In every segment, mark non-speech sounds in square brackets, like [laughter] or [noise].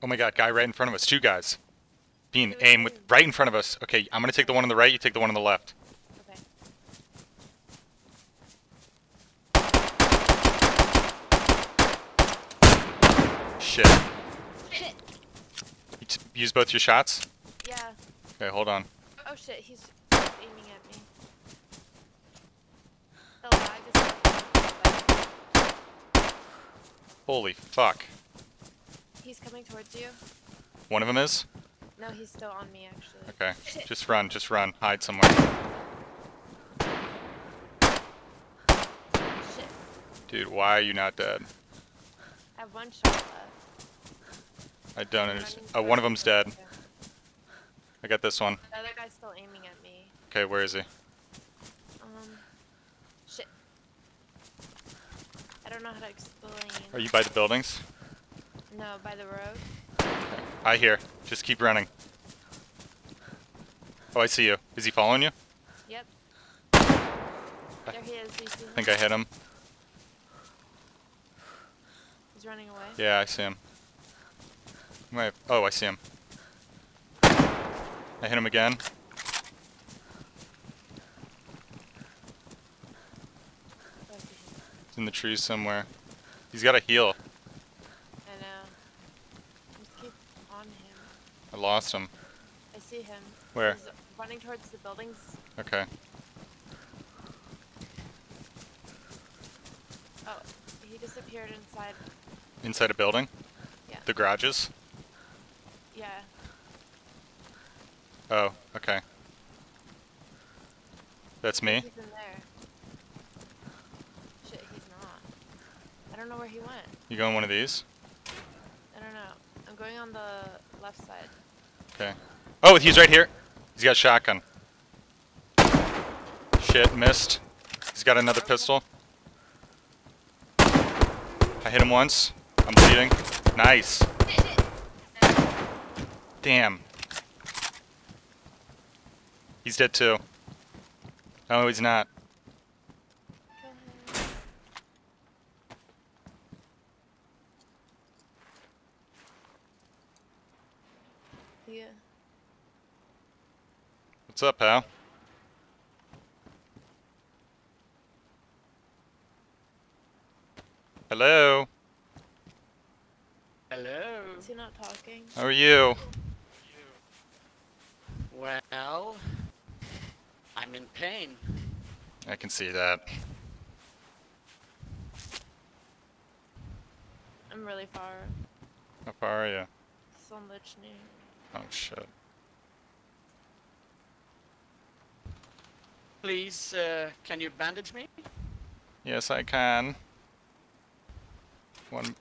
Oh my god, guy right in front of us. Two guys. Bean, aim with right in front of us. Okay, I'm gonna take the one on the right, you take the one on the left. Okay. Shit. Shit. You use both your shots? Yeah. Okay, hold on. Oh shit, he's, he's aiming at me. The lag is Holy fuck. He's coming towards you. One of them is? No, he's still on me actually. Okay. [laughs] Just run, just run. Hide somewhere. Shit. Dude, why are you not dead? I have one shot left. I don't understand. Oh, one of them's dead. I got this one. The other guy's still aiming at me. Okay, where is he? Um. Shit. I don't know how to explain. Are you by the buildings? No, by the road. I hear. Just keep running. Oh, I see you. Is he following you? Yep. There he is. You see him? I think I hit him. He's running away. Yeah, I see him. Wait. Oh, I see him. I hit him again. I see him. He's in the trees somewhere. He's got a heal. I know. Just keep on him. I lost him. I see him. Where? He's running towards the buildings. Okay. Oh, he disappeared inside. Inside a building? Yeah. The garages? Yeah. Oh, okay. That's me? He's in there. Shit, he's not. I don't know where he went. You going one of these? I don't know. I'm going on the left side. Okay. Oh, he's right here. He's got shotgun. Shit, missed. He's got another pistol. I hit him once. I'm bleeding. Nice. Damn. He's dead too. No, he's not. Kill him. Yeah. What's up, pal? Hello. Hello. Is he not talking? How are you? Well, I'm in pain. I can see that. I'm really far. How far are you? So much new. Oh shit. Please, uh, can you bandage me? Yes, I can. One.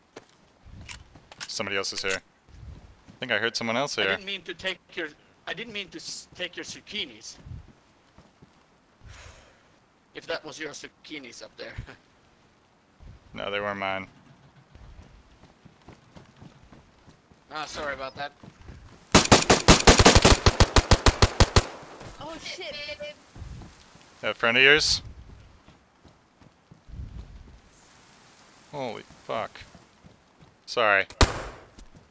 Somebody else is here. I think I heard someone else here. I didn't mean to take your. I didn't mean to take your zucchinis. If that was your zucchinis up there. [laughs] No, they weren't mine. ah, sorry about that. Oh shit! A friend of yours? Holy fuck. Sorry.